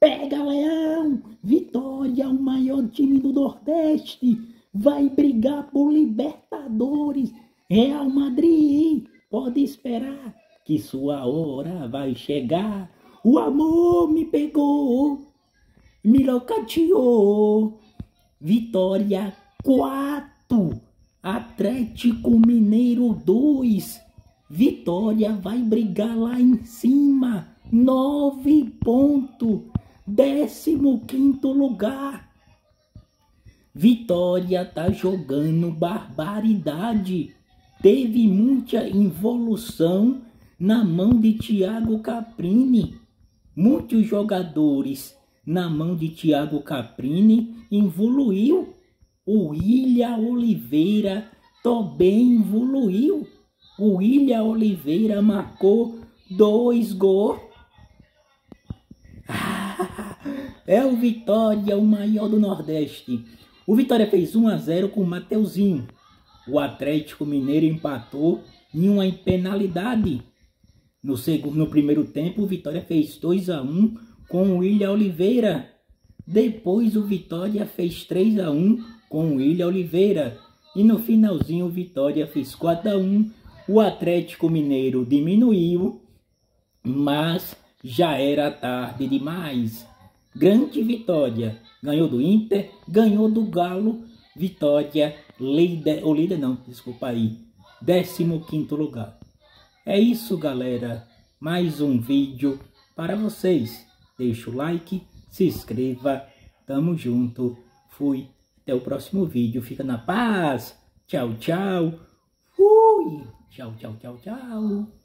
Pega, Leão! Vitória, o maior time do Nordeste, vai brigar por Libertadores. Real Madrid, pode esperar que sua hora vai chegar. O amor me pegou, me locateou. Vitória 4, Atlético Mineiro 2. Vitória vai brigar lá em cima, nove pontos, décimo quinto lugar. Vitória tá jogando barbaridade. Teve muita evolução na mão de Thiago Caprini. Muitos jogadores na mão de Thiago Caprini evoluiu. O William Oliveira também evoluiu. O William Oliveira marcou dois gols. É o Vitória, o maior do Nordeste. O Vitória fez 1 a 0 com o Mateuzinho. O Atlético Mineiro empatou em uma penalidade. No, segundo, no primeiro tempo, o Vitória fez 2 a 1 com o William Oliveira. Depois o Vitória fez 3 a 1 com o William Oliveira. E no finalzinho o Vitória fez 4 a 1 o Atlético Mineiro diminuiu, mas já era tarde demais. Grande vitória. Ganhou do Inter, ganhou do Galo. Vitória, líder, ou líder não, desculpa aí. 15 lugar. É isso, galera. Mais um vídeo para vocês. Deixa o like, se inscreva. Tamo junto. Fui. Até o próximo vídeo. Fica na paz. Tchau, tchau. Fui. Tchau, tchau, tchau, tchau.